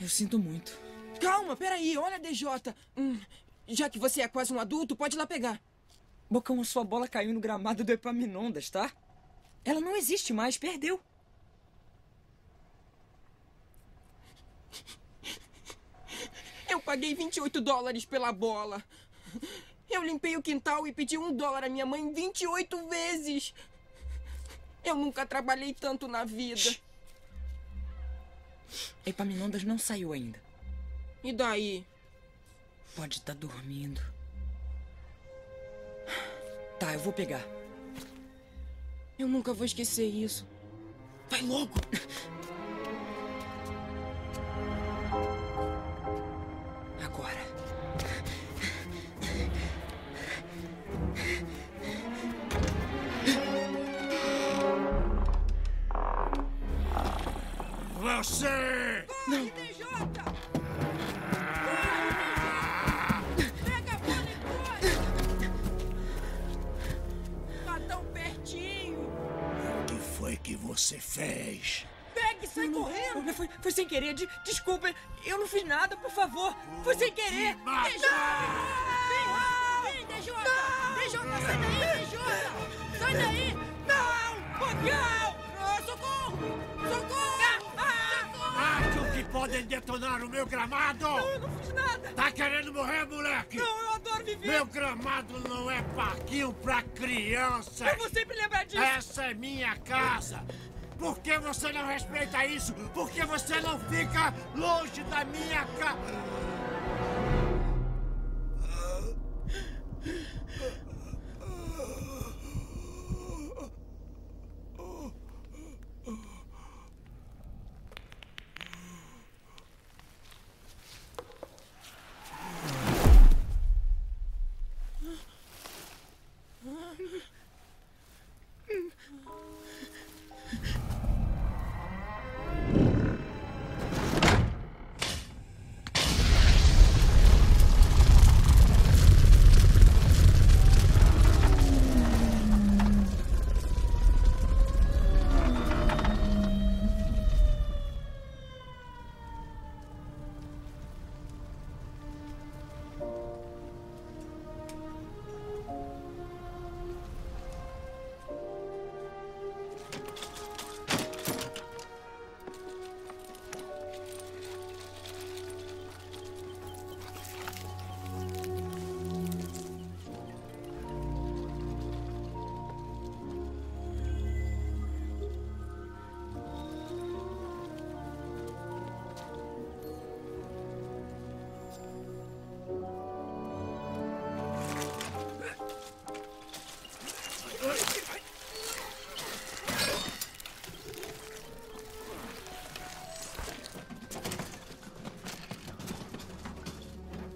Eu sinto muito. Calma, peraí, olha, DJ. Hum, já que você é quase um adulto, pode ir lá pegar. Bocão, a sua bola caiu no gramado do Epaminondas, tá? Ela não existe mais, perdeu. Eu paguei 28 dólares pela bola. Eu limpei o quintal e pedi um dólar à minha mãe 28 vezes. Eu nunca trabalhei tanto na vida. Shhh. Epaminondas não saiu ainda. E daí? Pode estar tá dormindo. Tá, eu vou pegar. Eu nunca vou esquecer isso. Vai logo! Você! Corre, DJ! Pega a bola e corre! Tá tão pertinho! O que foi que você fez? Pegue e sai correndo! Foi, foi sem querer, de, desculpa, eu não fiz nada, por favor! Foi sem querer! DJ! Vem, DJ! DJ, sai daí, DJ! Sai daí! Não! Bocão! Detonar o meu gramado? Não, eu não fiz nada! Tá querendo morrer, moleque? Não, eu adoro viver! Meu gramado não é parquinho pra criança! Eu vou sempre lembrar disso! Essa é minha casa! Por que você não respeita isso? Por que você não fica longe da minha casa?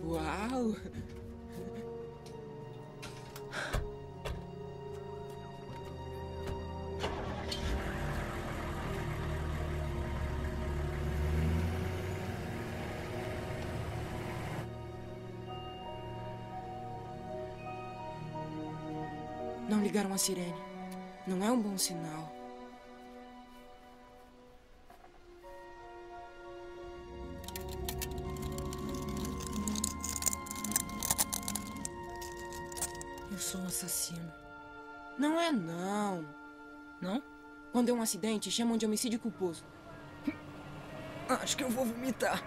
Uau! Não ligaram a sirene. Não é um bom sinal. Eu sou um assassino. Não é, não. Não? Quando é um acidente, chamam de homicídio culposo. Acho que eu vou vomitar.